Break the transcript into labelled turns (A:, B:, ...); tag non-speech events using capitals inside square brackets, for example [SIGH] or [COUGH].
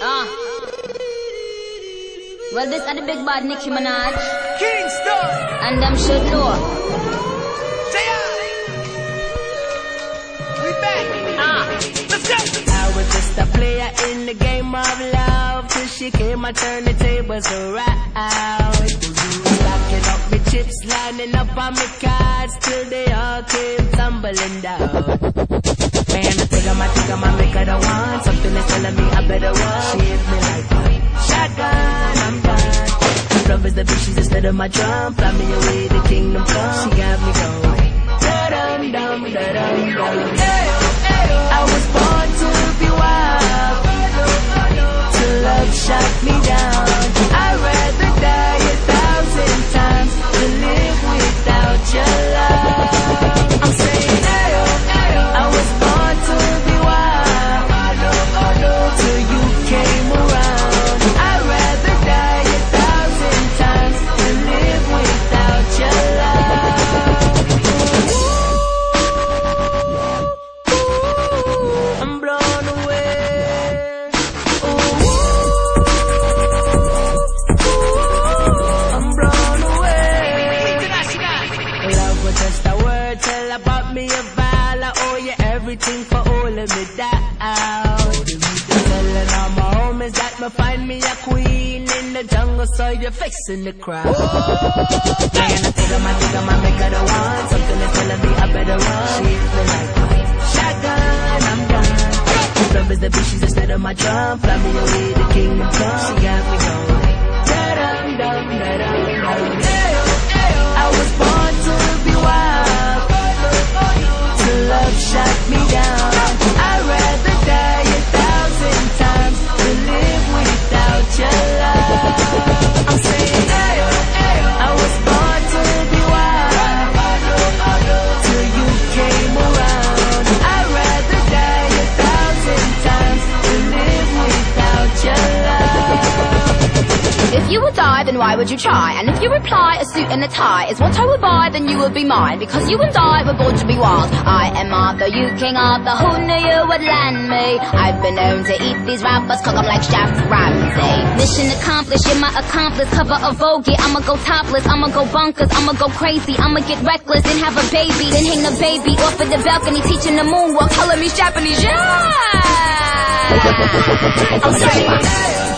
A: Ah. Well, this are the big bad Nicki Minaj.
B: Kingston.
A: And them should know.
B: We back.
A: Ah.
B: Let's go. I was just a player in the game of love. Till she came, I turned the tables around. Stacking up my chips, lining up on my cards. Till they all came tumbling down. Man, I think I'm, I think I'm, I make better run. She hit me like shotgun, I'm done. Love is the bitch, she's instead of my drum. Fly me away, the kingdom holding me down. Telling all my homies that me find me a queen in the jungle, so you're fixing the crowd. Man, I think I'm, I think I'm, I make her the one. Something is telling me I better run. She hit me like shotgun, I'm done. Love is the bitch, she's instead of my drum. Fly me away, the kingdom come.
A: If you would die, then why would you try? And if you reply, a suit and a tie is what I would buy, then you would be mine. Because you and I were born to be wild. I am Arthur, you King Arthur, who knew you would land me? I've been known to eat these rappers, cook 'em like Chef Ramsay. Mission accomplished, you're my accomplice. Cover a Vogue, yeah, I'ma go topless, I'ma go bonkers, I'ma go crazy, I'ma get reckless, then have a baby, then hang the baby off of the balcony, teaching the moonwalk, color me Japanese, yeah! [LAUGHS] I'm
B: I